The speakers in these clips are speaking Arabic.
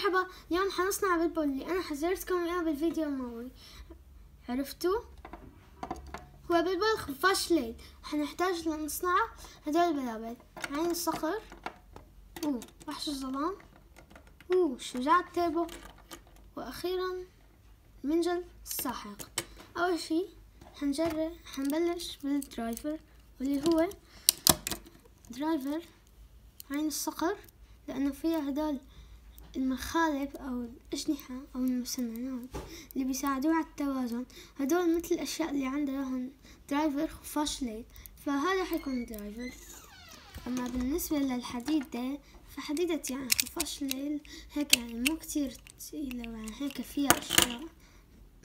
مرحبا اليوم حنصنع بلبل. اللي أنا حذرتكم اياه بالفيديو الماضي. عرفتوا؟ هو بلبل خفاش ليل. حنحتاج لنصنعه هدول البلابل عين الصقر و وحش الظلام. و شجاع التيربو وأخيرا المنجل الساحق. أول شي حنجرب حنبلش بال driver واللي هو driver عين الصقر لأنه فيها هدول المخالب أو الأجنحة أو المسننات اللي بيساعدوه على التوازن. هدول مثل الأشياء اللي عندها لهم driver خفاش ليل فهذا حيكون driver أما بالنسبة للحديدة فحديدة يعني خفاش ليل هيك يعني مو كتير تقيلة يعني هيك فيها أشياء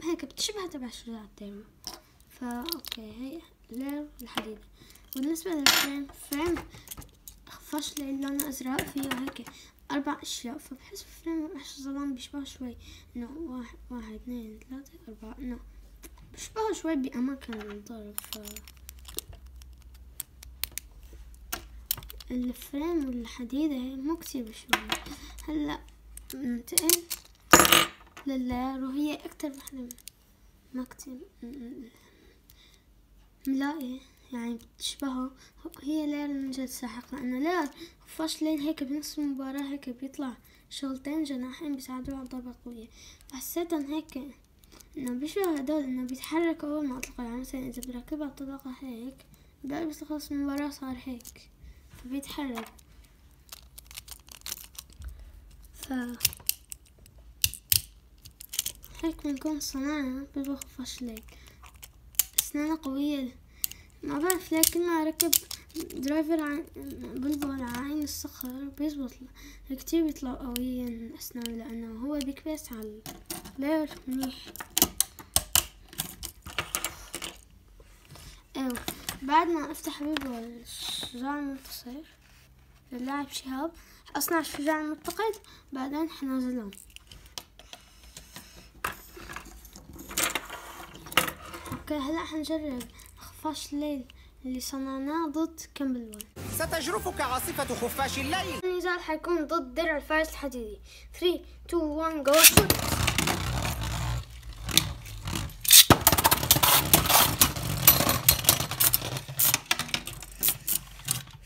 هيك بتشبه تبع شجاع التيربو فا okay هي لير الحديدة بالنسبة لل frame frame خفاش ليل لونه أزرق فيه هيك أربع أشياء فبحس frame وحش الظلام بيشبه شوي. إنه واحد واحد اثنين ثلاثة أربعة إنه بيشبه شوي بأماكن الضرب ف ال frame والحديدة مو كتير بيشبه هلأ ننتقل لللير وهي أكتر وحدة ما كتير ملاقية يعني بتشبهه هي لير من جد ساحق لأنه لير خفاش ليل هيك بنص المباراة هيك بيطلع شغلتين جناحين بيساعدوه على ضربة قوية. فحسيتهم هيك إنه بيشبه هدول إنه بيتحركوا أول ما اطلقوا يعني مثلا إذا بركبها الطلقة هيك بعد بس تخلص المباراة صار هيك فبيتحرك. ف هيك بنكون صنعنا بالخفاش ليل اسنانه قوية ما بعرف ما ركب driver عن بلبل عين الصخر بيزبط كتير بيطلع قويا أسنان لأنه هو بيكبس على ال layer منيح. أيوه بعد ما أفتح بلبل الشجاع المنتصر للاعب شهاب أصنع الشجاع المتقد بعدين حنازلهم. أوكي هلا حنجرب. خفاش الليل اللي صنعناه ضد كمبلول ستجرفك عاصفة خفاش الليل. النزال حيكون ضد درع الفارس الحديدي. 3 2 1 جو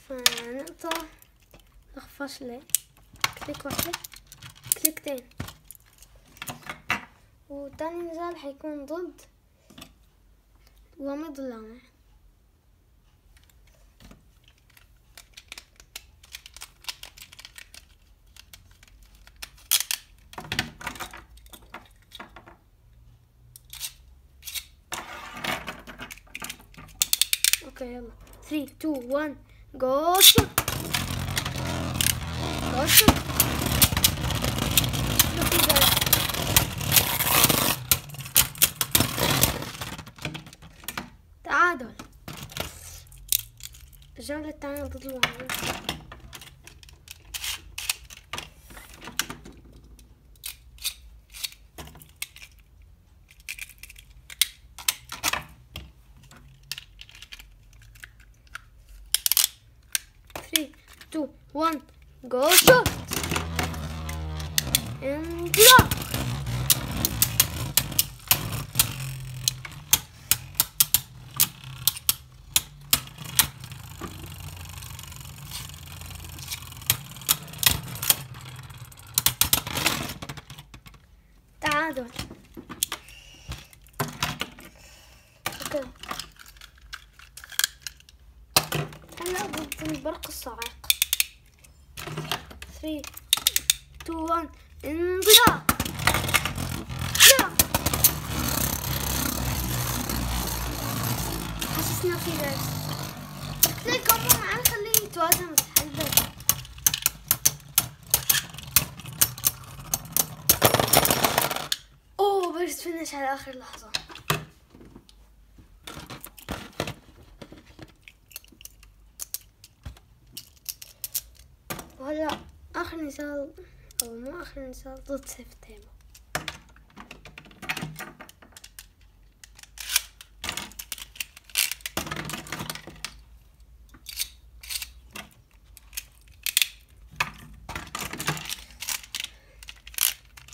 فنقطة. خفاش الليل. كليك واحد. كليكتين وتاني نزال حيكون ضد ومض اللامع أوكي يلا 3 2 1 جو شوت جو شوت J'enletin besoin. Three, two, one, go shot and block. تعادل أوكي. هلا ضد البرق الصاعق 3 2 1 انطلاق لا حسسنا في درس تلاقي معاه خليه يتوازن. فينش على آخر لحظة. وهلا آخر نزال أو مو آخر نزال ضد سيف تيمو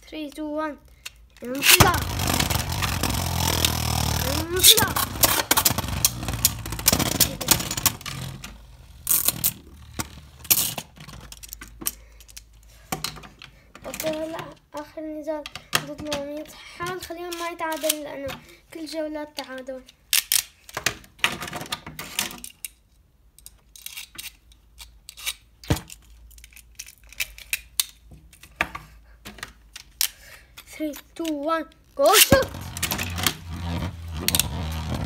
3 2 1 انطلاق أوكي هلا اخر نزال ضد موميت حاول خليهم ما يتعادل لأنه كل جولات تعادل three, two, one, go shoot!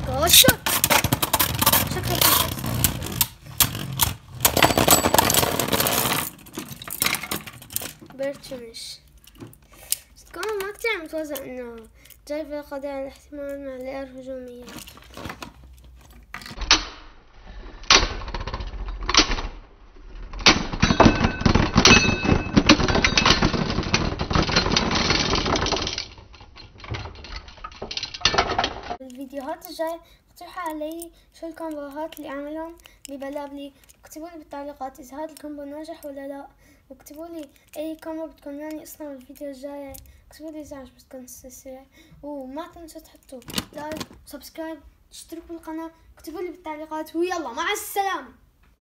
Go shoot! شكرا بيرتشمش ما كتير متوزع انه جايبة قضايا الاحتمال مع الأير الهجومية الفيديوهات الجاية اقترحوا علي شو ال comboهات اللي أعملهم ببلابلي اكتبوا لي بالتعليقات إذا هذا ال combo ناجح ولا لا. واكتبوا لي أي combo بدكم اصنع بالفيديو الجاي اكتبوا لي إذا عجبتكم السلسلة وما تنسوا تحطوا like و subscribe تشتركوا بالقناة. اكتبوا لي بالتعليقات. ويلا مع السلامة.